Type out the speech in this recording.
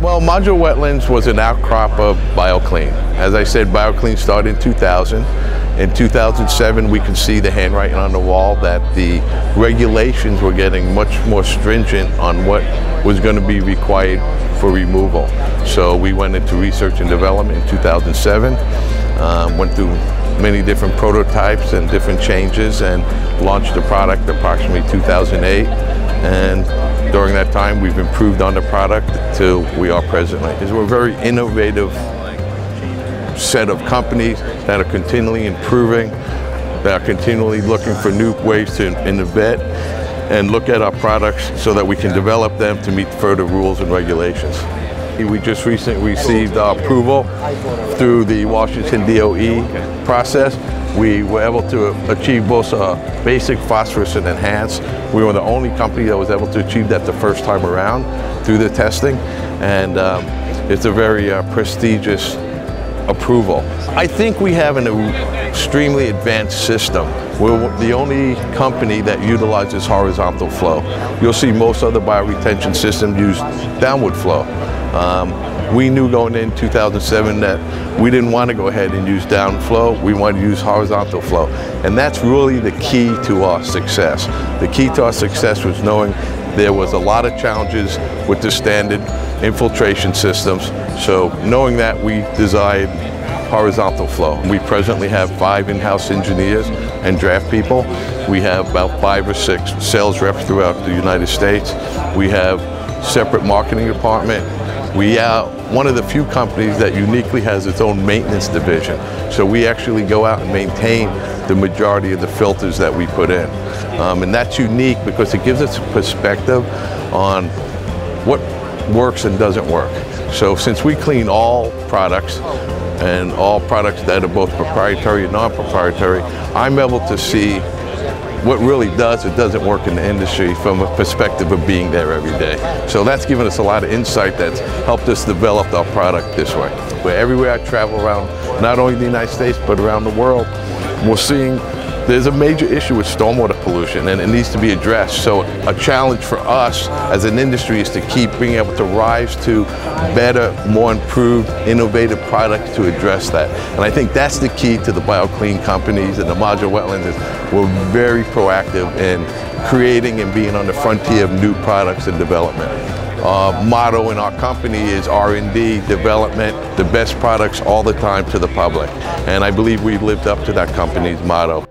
Well, modular wetlands was an outcrop of BioClean. As I said, BioClean started in 2000. In 2007, we could see the handwriting on the wall that the regulations were getting much more stringent on what was going to be required for removal. So we went into research and development in 2007, um, went through many different prototypes and different changes and launched the product approximately 2008. And during that time, we've improved on the product to we are presently. We're a very innovative set of companies that are continually improving, that are continually looking for new ways to innovate and look at our products so that we can develop them to meet further rules and regulations. We just recently received approval through the Washington DOE process. We were able to achieve both uh, basic phosphorus and enhanced. We were the only company that was able to achieve that the first time around through the testing. And um, it's a very uh, prestigious approval. I think we have an extremely advanced system. We're the only company that utilizes horizontal flow. You'll see most other bioretention systems use downward flow. Um, we knew going in 2007 that we didn't want to go ahead and use downflow, we wanted to use horizontal flow. And that's really the key to our success. The key to our success was knowing there was a lot of challenges with the standard infiltration systems. So knowing that, we designed horizontal flow. We presently have five in-house engineers and draft people. We have about five or six sales reps throughout the United States. We have separate marketing department, we are one of the few companies that uniquely has its own maintenance division. So we actually go out and maintain the majority of the filters that we put in. Um, and that's unique because it gives us a perspective on what works and doesn't work. So since we clean all products and all products that are both proprietary and non-proprietary, I'm able to see what really does or doesn't work in the industry from a perspective of being there every day. So that's given us a lot of insight that's helped us develop our product this way. Where everywhere I travel around, not only the United States, but around the world, we're seeing there's a major issue with stormwater pollution and it needs to be addressed. So a challenge for us as an industry is to keep being able to rise to better, more improved, innovative products to address that. And I think that's the key to the BioClean companies and the modular wetlands is we're very proactive in creating and being on the frontier of new products and development. Our motto in our company is R&D, development, the best products all the time to the public. And I believe we've lived up to that company's motto.